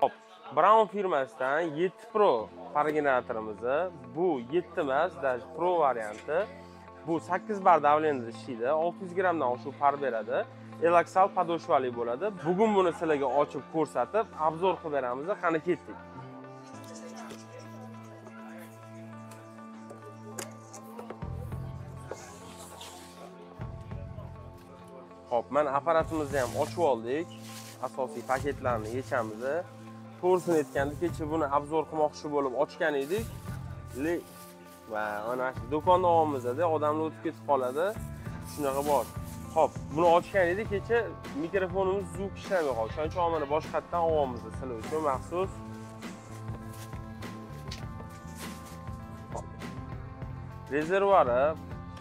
Hop, Brown firmasidan 7 Pro parageneratorimizni bu 7 emas, даже Pro varianti. Bu 8 bar давлениеda ishlaydi, 600 grammdan oshiq par beradi. Elaksal podoshvali bo'ladi. Bugun buni sizlarga ochib ko'rsatib, obzor qilib beramiz. Qani ketdik. Hop, mana apparatimizni ham ochib oldik. Asosiy paketlarni yechamiz. To'g'risini aytganda, kecha buni obzor qilmoqchi bo'lib ochgan edik. Va mana shu do'konni olamizda odamlar o'tib ketib qoladi. Shunaqa bor. Hop, buni ochgan edik kecha mikrofonimiz zvuk ishlamay qoldi. Shuning uchun mana boshqatdan olyapmiz sizlar uchun maxsus. Rezervuari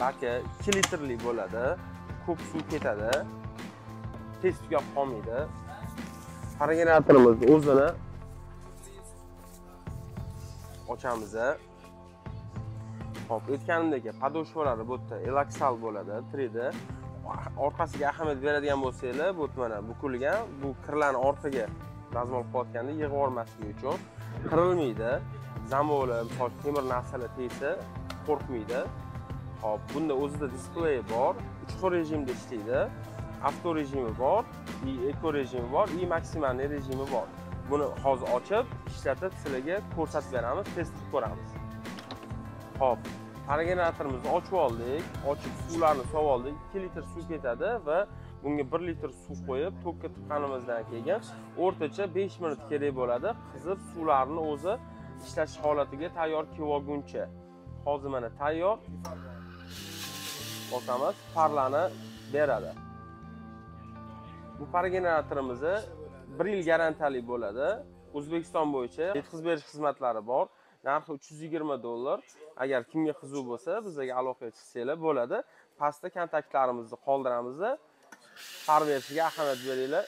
baki 2 litrli bo'ladi. Ko'p suv ketadi. Tez tugab qolmaydi. generatorimizni o'zini ochamiz. Hop, aytganimdek, podoshvalari bu yerda elaksal bo'ladi, 3D. Orqasiga ahamiyat beradigan bo'lsanglar, bu mana bukilgan, bu kirlarni orqaga dazmol qilayotganda yig'ib yubormasligi uchun qirilmaydi. Zamoli, misol temir narsalar tegsa, qo'rqmaydi. Hop, bunda o'zida displey bor, 3 xil rejimda ishlaydi. Avto rejimi bor, и eko rejimi bor, и maksimalniy rejimi bor. Buni hozir ochib, ishlatib sizlarga ko'rsatib beramiz, test qilib ko'ramiz. Hop, generatorimizni ochib oldik, ochib suvlarni sovib oldik. 2 litr suv ketadi va bunga 1 litr suv qo'yib, tokka tiqqanimizdan keyin o'rtacha 5 minut kerak bo'ladi. Qizib suvlarni o'zi ishlash holatiga tayyor kelib olguncha. Hozir mana tayyor. Bosamiz, parlani beradi. Bu parageneratorimizni bir yil garantiyali bo'ladi. O'zbekiston bo'yicha yetkazib berish xizmatlari bor. Narxi 320 dollar. Agar kimga qiziq bo'lsa, bizlarga aloqaga chiqsanglar bo'ladi. Pastda kontaktlarimizni qoldiramiz. par berishiga ahamiyat beringlar.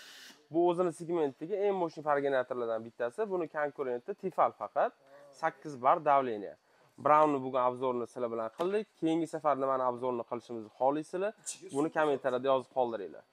Bu o'zini segmentidagi eng мощный pargenatorlardan bittasi. Buni konkurenti tifal faqat 8 bar давление. Brownni bugun obzorini sizlar bilan qildik. Keyingi safar nimani obzorini qilishimizni xohlaysizlar? Buni kommentariyada yozib qoldiringlar.